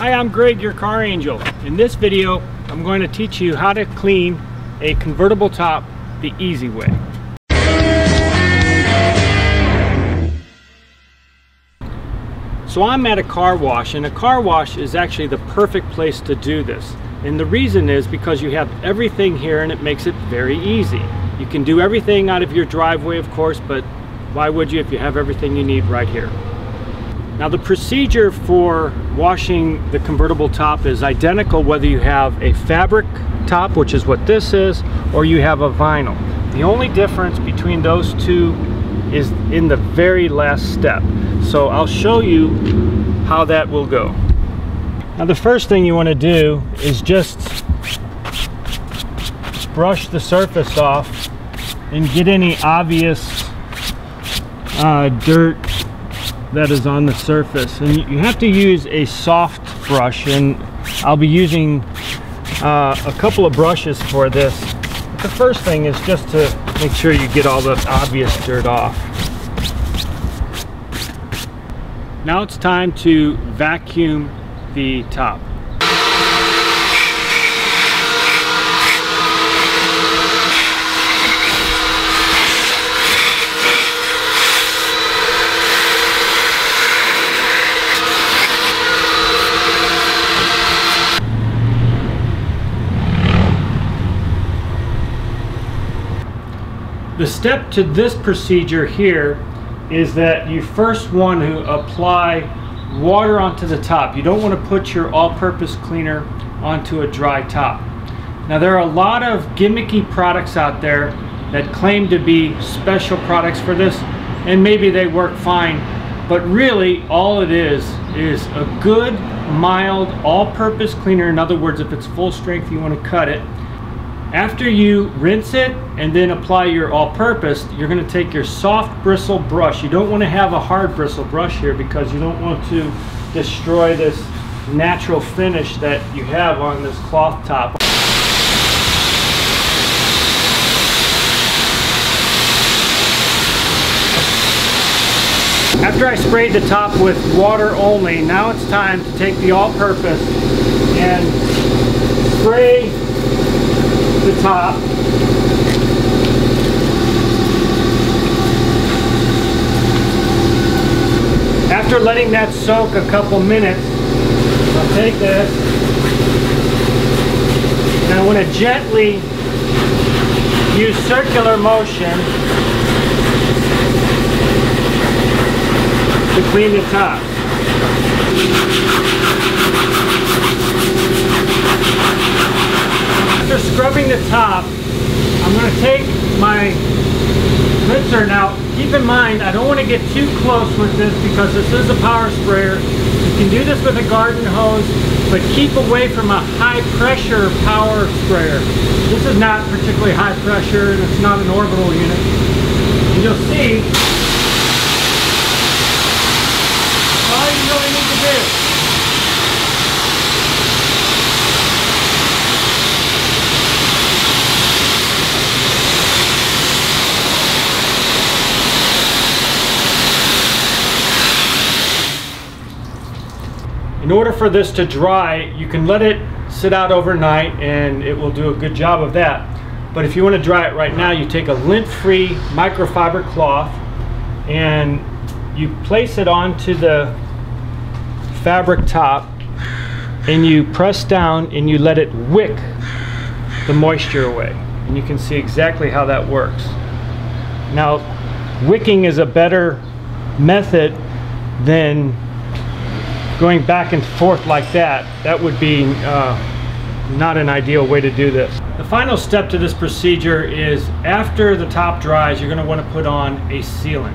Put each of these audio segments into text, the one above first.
Hi, I'm Greg, your car angel. In this video, I'm going to teach you how to clean a convertible top the easy way. So I'm at a car wash and a car wash is actually the perfect place to do this. And the reason is because you have everything here and it makes it very easy. You can do everything out of your driveway, of course, but why would you if you have everything you need right here? Now the procedure for washing the convertible top is identical whether you have a fabric top, which is what this is, or you have a vinyl. The only difference between those two is in the very last step. So I'll show you how that will go. Now the first thing you want to do is just brush the surface off and get any obvious uh, dirt that is on the surface. And you have to use a soft brush and I'll be using uh, a couple of brushes for this. The first thing is just to make sure you get all the obvious dirt off. Now it's time to vacuum the top The step to this procedure here is that you first want to apply water onto the top. You don't want to put your all-purpose cleaner onto a dry top. Now there are a lot of gimmicky products out there that claim to be special products for this and maybe they work fine but really all it is is a good mild all-purpose cleaner in other words if it's full strength you want to cut it after you rinse it and then apply your all-purpose, you're going to take your soft bristle brush. You don't want to have a hard bristle brush here because you don't want to destroy this natural finish that you have on this cloth top. After I sprayed the top with water only, now it's time to take the all-purpose and spray the top. After letting that soak a couple minutes, I'll take this and I want to gently use circular motion to clean the top. after scrubbing the top, I'm going to take my rinser. Now, keep in mind, I don't want to get too close with this because this is a power sprayer. You can do this with a garden hose, but keep away from a high pressure power sprayer. This is not particularly high pressure and it's not an orbital unit. And you'll see all you really need to do In order for this to dry, you can let it sit out overnight and it will do a good job of that. But if you want to dry it right now, you take a lint-free microfiber cloth and you place it onto the fabric top and you press down and you let it wick the moisture away. And you can see exactly how that works. Now, wicking is a better method than going back and forth like that, that would be uh, not an ideal way to do this. The final step to this procedure is after the top dries, you're going to want to put on a sealant.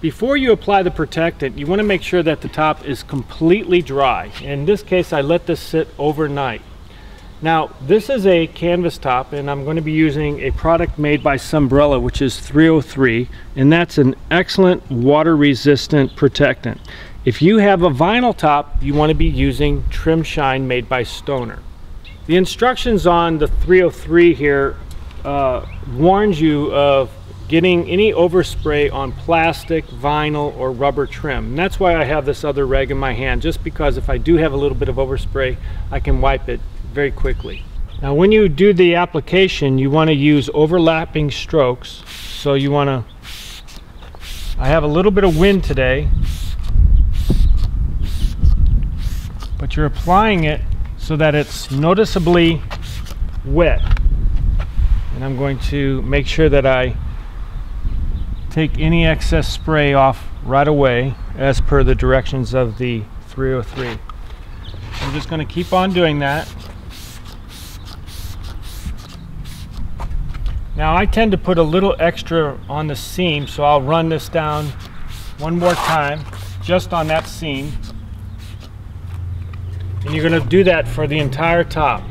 Before you apply the protectant, you want to make sure that the top is completely dry. In this case, I let this sit overnight. Now, this is a canvas top, and I'm going to be using a product made by Sunbrella, which is 303, and that's an excellent water-resistant protectant. If you have a vinyl top, you want to be using Trim Shine made by Stoner. The instructions on the 303 here uh, warns you of getting any overspray on plastic, vinyl, or rubber trim. And that's why I have this other rag in my hand, just because if I do have a little bit of overspray, I can wipe it very quickly. Now when you do the application, you want to use overlapping strokes. So you want to, I have a little bit of wind today, but you're applying it so that it's noticeably wet. And I'm going to make sure that I take any excess spray off right away as per the directions of the 303. I'm just going to keep on doing that. Now I tend to put a little extra on the seam so I'll run this down one more time just on that seam and you're going to do that for the entire top.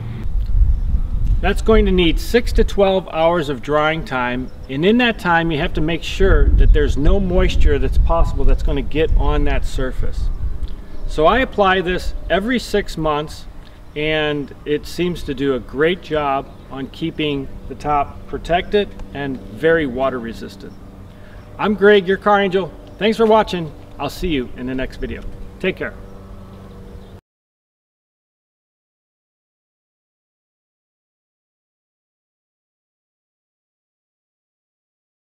That's going to need 6 to 12 hours of drying time and in that time you have to make sure that there's no moisture that's possible that's going to get on that surface. So I apply this every six months and it seems to do a great job on keeping the top protected and very water resistant. I'm Greg, your car angel. Thanks for watching. I'll see you in the next video. Take care.